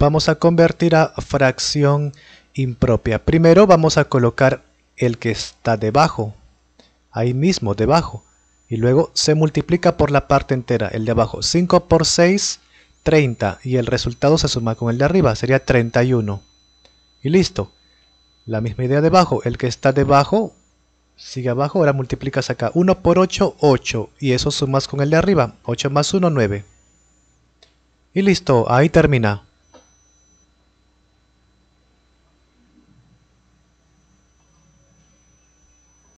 vamos a convertir a fracción impropia. Primero vamos a colocar el que está debajo, ahí mismo, debajo. Y luego se multiplica por la parte entera, el de abajo. 5 por 6, 30. Y el resultado se suma con el de arriba, sería 31. Y listo. La misma idea debajo, el que está debajo sigue abajo, ahora multiplicas acá. 1 por 8, 8. Y eso sumas con el de arriba. 8 más 1, 9. Y listo, ahí termina.